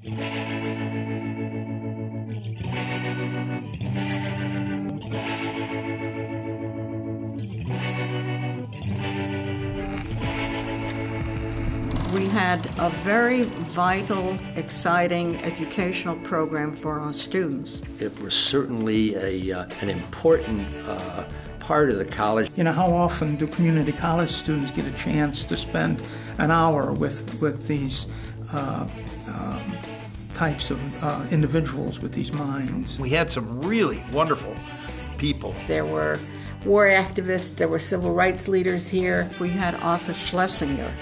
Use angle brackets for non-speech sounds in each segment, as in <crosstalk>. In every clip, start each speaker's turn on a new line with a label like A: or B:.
A: We had a very vital, exciting educational program for our students.
B: It was certainly a, uh, an important uh, part of the college.
C: You know, how often do community college students get a chance to spend an hour with, with these um, types of uh, individuals with these minds?
D: We had some really wonderful people.
E: There were war activists, there were civil rights leaders here.
A: We had Arthur Schlesinger.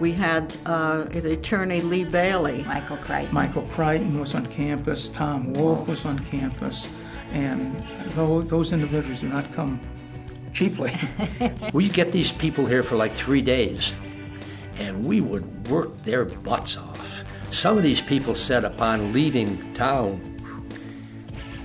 A: We had uh, the attorney Lee Bailey.
F: Michael Crichton.
C: Michael Crichton was on campus, Tom Wolfe was on campus, and those, those individuals do not come cheaply. <laughs>
B: we get these people here for like three days, and we would work their butts off. Some of these people said upon leaving town,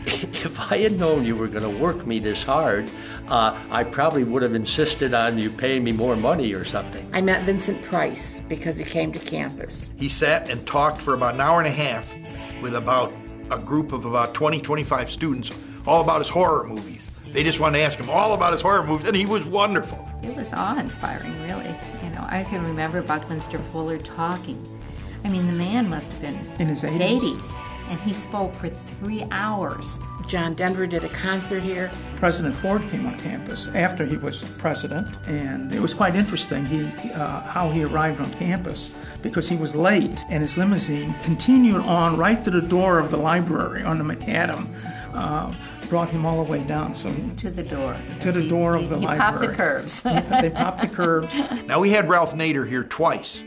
B: <laughs> if I had known you were going to work me this hard, uh, I probably would have insisted on you paying me more money or something.
E: I met Vincent Price because he came to campus.
D: He sat and talked for about an hour and a half with about a group of about 20, 25 students, all about his horror movies. They just wanted to ask him all about his horror movies, and he was wonderful.
F: It was awe-inspiring, really. You know, I can remember Buckminster Fuller talking. I mean, the man must have been
C: in his 80s.
F: 80s and he spoke for three hours.
E: John Denver did a concert here.
C: President Ford came on campus after he was president, and it was quite interesting he, uh, how he arrived on campus because he was late, and his limousine continued on right to the door of the library on the macadam. Uh, brought him all the way down. So he,
F: to the door.
C: To the door
F: he,
C: of the
F: he
C: library.
F: Popped the curbs. <laughs>
C: they popped the curbs.
D: Now we had Ralph Nader here twice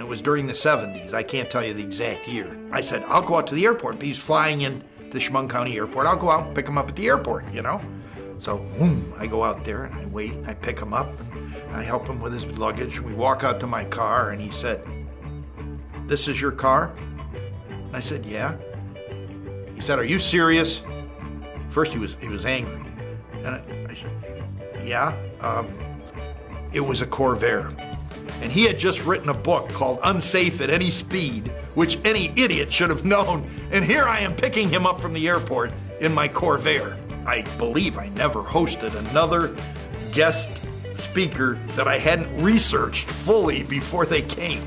D: and it was during the 70s. I can't tell you the exact year. I said, I'll go out to the airport. He's flying in the Chemung County Airport. I'll go out and pick him up at the airport, you know? So, boom, I go out there and I wait and I pick him up and I help him with his luggage. and We walk out to my car and he said, This is your car? I said, Yeah. He said, Are you serious? First he was he was angry. And I, I said, Yeah. Um, it was a Corvair and he had just written a book called Unsafe at Any Speed, which any idiot should have known. And here I am picking him up from the airport in my Corvair. I believe I never hosted another guest speaker that I hadn't researched fully before they came.